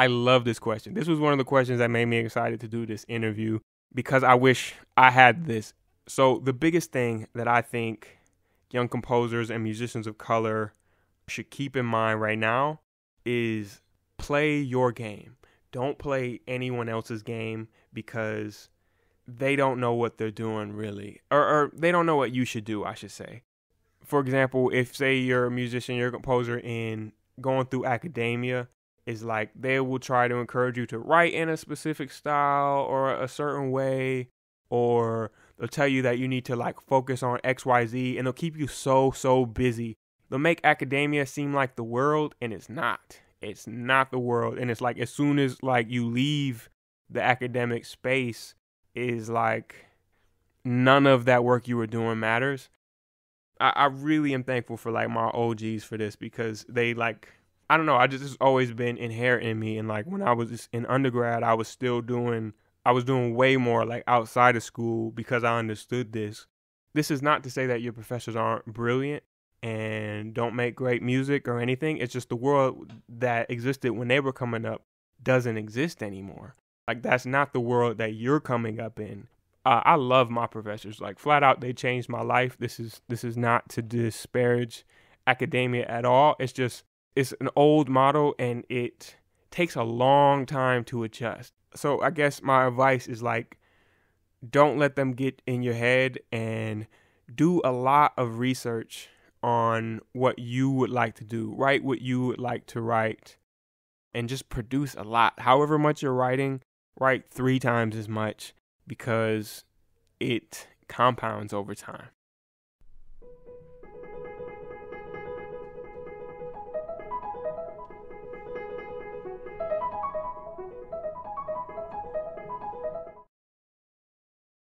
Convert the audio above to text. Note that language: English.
I love this question. This was one of the questions that made me excited to do this interview because I wish I had this. So, the biggest thing that I think young composers and musicians of color should keep in mind right now is play your game. Don't play anyone else's game because they don't know what they're doing really, or, or they don't know what you should do, I should say. For example, if say you're a musician, you're a composer, and going through academia is like they will try to encourage you to write in a specific style or a certain way, or they'll tell you that you need to like focus on XYZ, and they'll keep you so, so busy. They'll make academia seem like the world, and it's not. It's not the world. And it's like as soon as like you leave the academic space, is like none of that work you were doing matters. I, I really am thankful for like my OGs for this because they like I don't know, I just it's always been inherent in me and like when I was in undergrad I was still doing I was doing way more like outside of school because I understood this. This is not to say that your professors aren't brilliant and don't make great music or anything. It's just the world that existed when they were coming up doesn't exist anymore. Like that's not the world that you're coming up in. Uh, I love my professors. Like flat out, they changed my life. This is this is not to disparage academia at all. It's just it's an old model and it takes a long time to adjust. So I guess my advice is like don't let them get in your head and do a lot of research on what you would like to do. Write what you would like to write and just produce a lot. However much you're writing, write three times as much because it compounds over time.